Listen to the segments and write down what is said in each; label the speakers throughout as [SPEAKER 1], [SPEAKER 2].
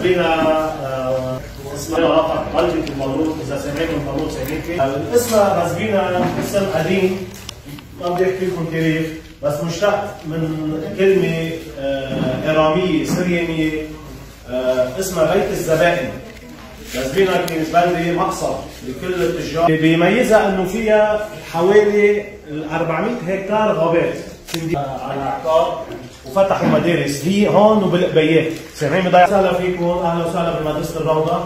[SPEAKER 1] رزبينا آه، اسمها رفع قلبك المبروك إذا سمعتوا المبروك سميتي الاسم رزبينا اسم قديم ما بدي أحكي لكم تاريخ بس مشتق من كلمة آه، إرامية سريانيه آه، اسمها بيت الزبائن. رزبينا كانت بلدة مقصد لكل التجار. بيميزها إنه فيها حوالي 400 هكتار غابات. على عقار وفتحوا مدارس هي هون وبالقبيات سامعين بضيع أهلا فيكم. أهلا وسهلا بمدرسه الروضة.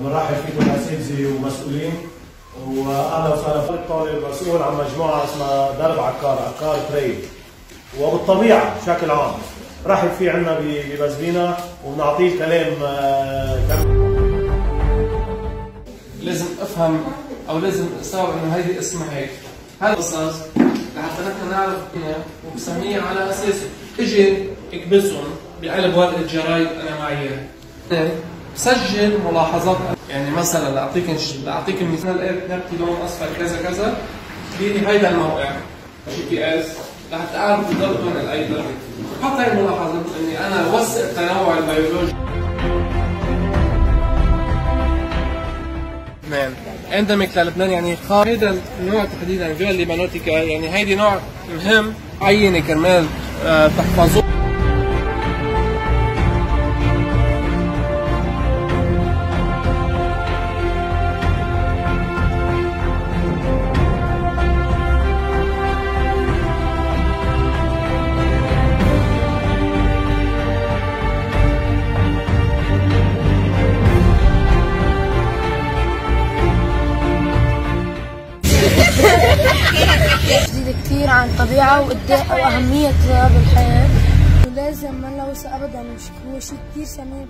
[SPEAKER 1] بنرحب فيكم الاساتذه ومسؤولين. واهلا وسهلا في الطالب مسؤول عن مجموعة اسمها درب عكار عكار تريد. وبالطبيعه بشكل عام. رحب فيه عندنا ببزبينا وبنعطيه كلام آه،
[SPEAKER 2] لازم أفهم أو لازم استوعب إنه هيدي اسمها هيك. هذا القصص لحتى نحن نعرف وبسميه على أساسه. أجي اكبسهم بقلب ورقه جرايد أنا معي إياها. سجل ملاحظات. يعني مثلا لاعطيك لاعطيك مثال. لقيت نبتي لون أصفر كذا كذا. ديني هيدا الموقع. GPS لحتى اعرف بالضبط وين اي درجه حط هاي الملاحظة اني أنا اوثق التنوع البيولوجي. لبنان اندمك للبنان يعني خاص هذا النوع تحديدا فيلا ليبانوتيكا يعني هيدي نوع مهم عينه كرمال آه، تحفظوه.
[SPEAKER 3] جديدة كثير عن الطبيعة وقد- وأهميتها بالحياة ولازم ما نلوثها أبدا هو شيء كثير سمين